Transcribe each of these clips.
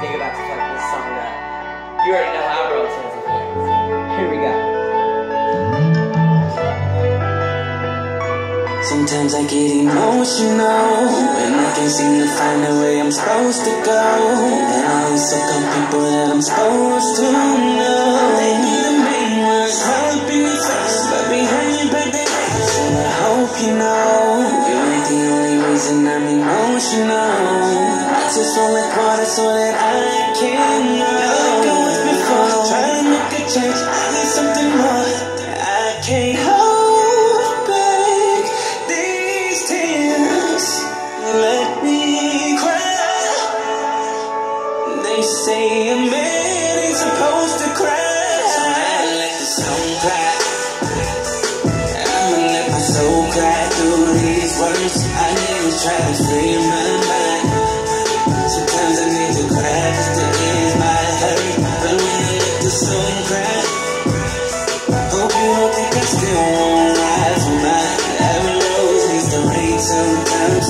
nigga about to fuck this song up. You already know how I roll Teyonce fans. Here we go. Sometimes I get emotional when I can't seem to find the way I'm supposed to go. And I always suck on people that I'm supposed to know. They be the main ones, up in your face, but behind your back they hate. I hope you know you ain't the only reason I'm emotional. Like water so that I can know. I was before, trying to make a change. I need something more. I can't hold back these tears. Let me cry. They say a man ain't supposed to cry. So I let the song cry. I'ma let my soul cry through these words. I try to free my to sometimes.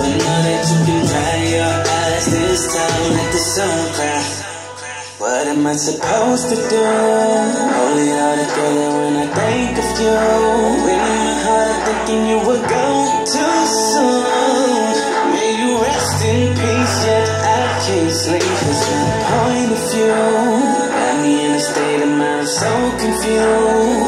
But know that you can dry your eyes this time. The sun. What am I supposed to do? Hold it together when I think of you. When in my heart thinking you would go too soon. May you rest in peace, yet I can't sleep. Cause my point of view got me in a state of mind so confused.